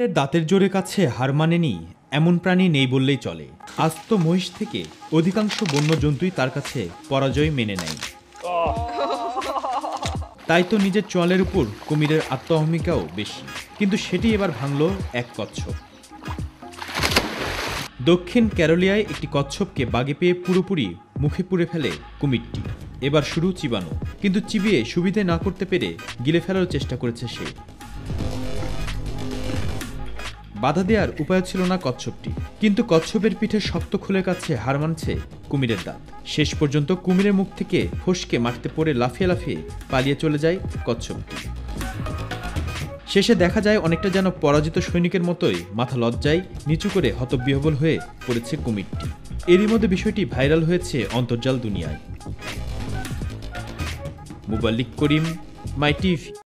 দাঁতের জোরে কাছে হার মানেনি, এমন প্রাণী নেই বললেই চলে। আস্ত মহিষ থেকে অধিকাংশ বন্য জন্তুই তার কাছে পরাজয় মেনে নেয়। তাই তো নিজের চোয়ালের উপর কুমিরের আত্মহমিকাও বেশি। কিন্তু সেটি এবার ভাঙল এক কচ্ছপ। দক্ষিণ ক্যারোলিয়ায় একটি কচ্ছপকে বাগে পেয়ে পুরোপুরি মুখে পুড়ে ফেলে কুমিরটি। এবার শুরু চিবানো। কিন্তু চিবিয়ে সুবিধে না করতে পেরে গিলে ফেলার চেষ্টা করেছে সে। বাধা দেওয়ার উপায় ছিল না কচ্ছপটি। কিন্তু কচ্ছপের পিঠে শক্ত খুলে কাছে হার মানছে কুমিরের দাঁত। শেষ পর্যন্ত কুমিরের মুখ থেকে ফসকে মাটিতে পড়ে লাফিয়ে লাফিয়ে পালিয়ে চলে যায় কচ্ছপটি। শেষে দেখা যায় অনেকটা যেন পরাজিত সৈনিকের মতোই মাথা লজ্জায় নিচু করে হতবিহবল হয়ে পড়েছে কুমিরটি। এরই মধ্যে বিষয়টি ভাইরাল হয়েছে অন্তর্জাল দুনিয়ায়। Muballik Karim, my TV.